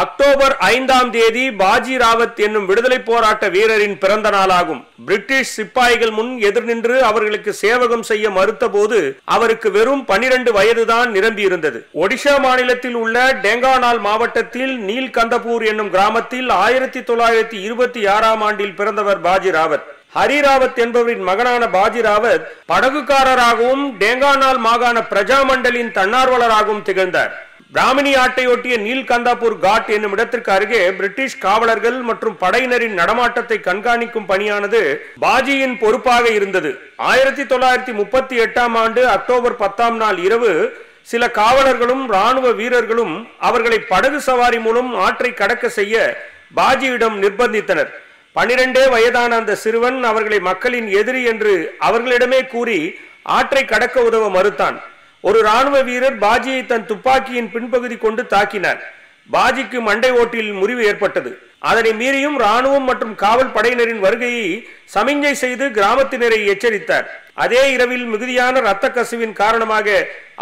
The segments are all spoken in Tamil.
அக்டோபர் ஐந்தாம் தேதி பாஜி ராவத் என்னும் விடுதலை போராட்ட வீரரின் பிறந்த நாளாகும். பிரிட்டிஷ் சிப்பாய்கள் முன் எதிர் நின்று அவர்களுக்கு சேவகம் செய்ய மறுத்தபோது அவருக்கு வெறும் பனிரெண்டு வயதுதான் நிரம்பியிருந்தது. ஒடிஷா மாநிலத்தில் உள்ள டெங்கானால் மாவட்டத்தில் நீல்கந்தபூர் என்னும் கிராமத்தில் ஆயிரத்தி தொள்ளாயிரத்தி இருபத்தி ஆறாம் ஆண்டில் பிறந்தவர் பாஜி ராவத். ஹரிராவத் என்பவரின் மகனான பாஜி ராவத் படகுக்காரராகவும் டேங்கானால் மாகாண பிரஜா மண்டலின் தன்னார்வலராகவும் திகழ்ந்தார். பிராமினி ஆட்டையொட்டிய நீல்கந்தாபூர் காட் என்னும் இடத்திற்கு அருகே பிரிட்டிஷ் காவலர்கள் மற்றும் படையினரின் நடமாட்டத்தை கண்காணிக்கும் பணியானது பாஜியின் பொறுப்பாக இருந்தது. ஆயிரத்தி தொள்ளாயிரத்தி முப்பத்தி எட்டாம் ஆண்டு அக்டோபர் பத்தாம் நாள் இரவு சில காவலர்களும் ராணுவ வீரர்களும் அவர்களை படகு சவாரி மூலம் ஆற்றை கடக்க செய்ய பாஜியிடம் நிர்பந்தித்தனர். பனிரெண்டே வயதான அந்த சிறுவன் அவர்களை மக்களின் எதிரி என்று அவர்களிடமே கூறி ஆற்றை கடக்க உதவ மறுத்தான். ஒரு ராணுவ வீரர் பாஜியை தன் துப்பாக்கியின் பின்பகுதி கொண்டு தாக்கினார். பாஜிக்கு மண்டை ஓட்டில் முறிவு ஏற்பட்டது. அதனை மீறியும் ராணுவம் மற்றும் காவல் படையினரின் வருகையை சமிஞ்சை செய்து கிராமத்தினரை எச்சரித்தார். அதே இரவில் மிகுதியான இரத்த கசிவின் காரணமாக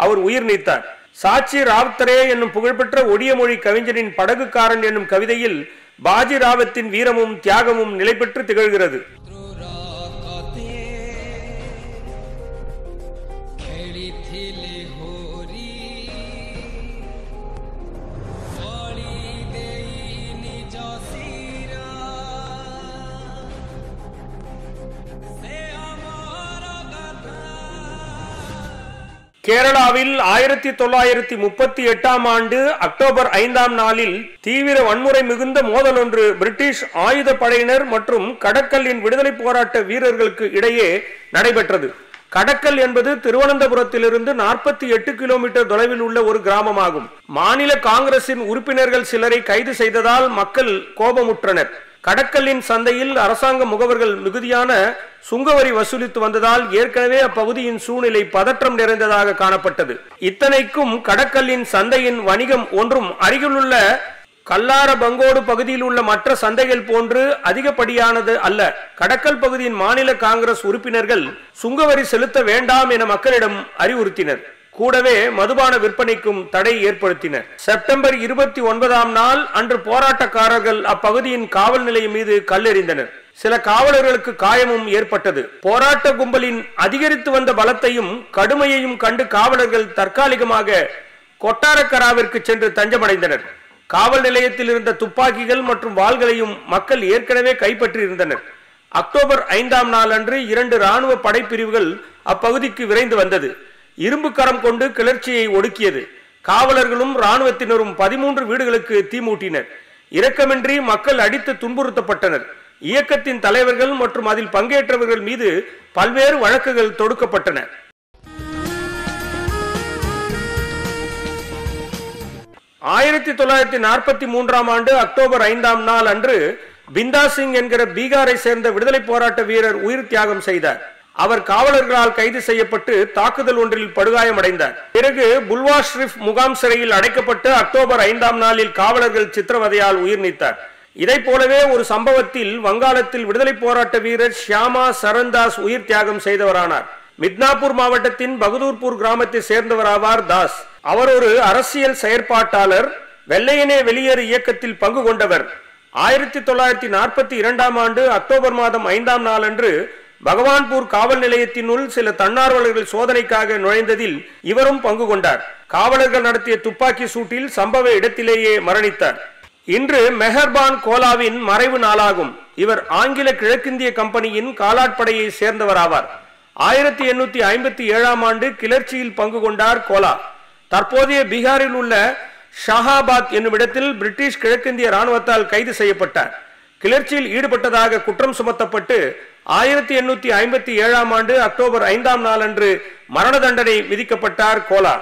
அவர் உயிர் நீத்தார். சாட்சி ராவ்தரே என்னும் புகழ்பெற்ற ஒடிய மொழி கவிஞரின் படகுக்காரன் என்னும் கவிதையில் பாஜி ராவத்தின் வீரமும் தியாகமும் நிலை பெற்று திகழ்கிறது. கேரளாவில் ஆயிரத்தி தொள்ளாயிரத்தி முப்பத்தி எட்டாம் ஆண்டு அக்டோபர் ஐந்தாம் நாளில் தீவிர வன்முறை மிகுந்த மோதல் ஒன்று பிரிட்டிஷ் ஆயுத படையினர் மற்றும் கடற்கல்லின் விடுதலை போராட்ட வீரர்களுக்கு இடையே நடைபெற்றது. கடக்கல் என்பது திருவனந்தபுரத்திலிருந்து நாற்பத்தி எட்டு கிலோமீட்டர் தொலைவில் உள்ள ஒரு கிராமமாகும். மாநில காங்கிரசின் உறுப்பினர்கள் சிலரை கைது செய்ததால் மக்கள் கோபமுற்றனர். கடக்கல்லின் சந்தையில் அரசாங்க முகவர்கள் மிகுதியான சுங்கவரி வசூலித்து வந்ததால் ஏற்கனவே அப்பகுதியின் சூழ்நிலை பதற்றம் நிறைந்ததாக காணப்பட்டது. இத்தனைக்கும் கடற்கல்லின் சந்தையின் வணிகம் ஒன்றும் அருகிலுள்ள கல்லார பங்கோடு பகுதியில் உள்ள மற்ற சந்தைகள் போன்று அதிகப்படியானது அல்ல. கடற்கல் பகுதியின் மாநில காங்கிரஸ் உறுப்பினர்கள் சுங்கவரி செலுத்த வேண்டாம் என மக்களிடம் அறிவுறுத்தினர். கூடவே மதுபான விற்பனைக்கும் தடை ஏற்படுத்தினர். செப்டம்பர் இருபத்தி ஒன்பதாம் நாள் அன்று போராட்டக்காரர்கள் அப்பகுதியின் காவல் நிலையம் மீது கல்லெறிந்தனர். சில காவலர்களுக்கு காயமும் ஏற்பட்டது. போராட்ட கும்பலின் அதிகரித்து வந்த பலத்தையும் கடுமையையும் கண்டு காவலர்கள் தற்காலிகமாக கொட்டாரக்கராவிற்கு சென்று தஞ்சமடைந்தனர். காவல் நிலையத்தில் இருந்த துப்பாக்கிகள் மற்றும் வாள்களையும் மக்கள் ஏற்கனவே கைப்பற்றியிருந்தனர். அக்டோபர் ஐந்தாம் நாள் அன்று இரண்டு ராணுவ படைப்பிரிவுகள் அப்பகுதிக்கு விரைந்து வந்தது. இரும்பு கரம் கொண்டு கிளர்ச்சியை ஒடுக்கியது. காவலர்களும் ராணுவத்தினரும் பதிமூன்று வீடுகளுக்கு தீமூட்டினர். இரக்கமின்றி மக்கள் அடித்து துன்புறுத்தப்பட்டனர். இயக்கத்தின் தலைவர்கள் மற்றும் அதில் பங்கேற்றவர்கள் மீது பல்வேறு வழக்குகள் தொடுக்கப்பட்டன. ஆயிரத்தி தொள்ளாயிரத்தி நாற்பத்தி மூன்றாம் ஆண்டு அக்டோபர் ஐந்தாம் நாள் அன்று பிந்தா சிங் என்கிற பீகாரை சேர்ந்த விடுதலை போராட்ட வீரர் உயிர் தியாகம் செய்தார். அவர் காவலர்களால் கைது செய்யப்பட்டு தாக்குதல் ஒன்றில் படுகாயமடைந்தார். பிறகு புல்வா ஷ்ரிஃப் முகாம் சிறையில் அடைக்கப்பட்டு அக்டோபர் ஐந்தாம் நாளில் காவலர்கள் சித்திரவதையால் உயிர் நீத்தார். இதை போலவே ஒரு சம்பவத்தில் வங்காளத்தில் விடுதலை போராட்ட வீரர் ஷியாமா சரண்தாஸ் உயிர் தியாகம் செய்தவரானார். மித்னாபூர் மாவட்டத்தின் பகதூர்பூர் கிராமத்தை சேர்ந்தவராவார் தாஸ். அவர் ஒரு அரசியல் செயற்பாட்டாளர் வெள்ளையனே வெளியேறு இயக்கத்தில் பங்கு கொண்டவர். ஆயிரத்தி தொள்ளாயிரத்தி நாற்பத்தி இரண்டாம் ஆண்டு அக்டோபர் மாதம் ஐந்தாம் நாளன்று பகவான்பூர் காவல் நிலையத்தினுள் சில தன்னார்வலர்கள் சோதனைக்காக நுழைந்ததில் இவரும் பங்கு கொண்டார். காவலர்கள் நடத்திய துப்பாக்கி சூட்டில் சம்பவ இடத்திலேயே மரணித்தார். இன்று மெஹர்பான் கோலாவின் மறைவு நாளாகும். இவர் ஆங்கில கிழக்கிந்திய கம்பெனியின் காலாட்படையை சேர்ந்தவராவார். ஆயிரத்தி எண்ணூத்தி ஐம்பத்தி ஏழாம் ஆண்டு கிளர்ச்சியில் பங்கு கொண்டார் கோலா. தற்போதைய பீகாரில் உள்ள ஷாஹாபாத் என்னும் இடத்தில் பிரிட்டிஷ் கிழக்கிந்திய ராணுவத்தால் கைது செய்யப்பட்டார். கிளர்ச்சியில் ஈடுபட்டதாக குற்றம் சுமத்தப்பட்டு ஆயிரத்தி எண்ணூத்தி ஐம்பத்தி ஏழாம் ஆண்டு அக்டோபர் ஐந்தாம் நாளன்று மரண தண்டனை விதிக்கப்பட்டார் கோலா.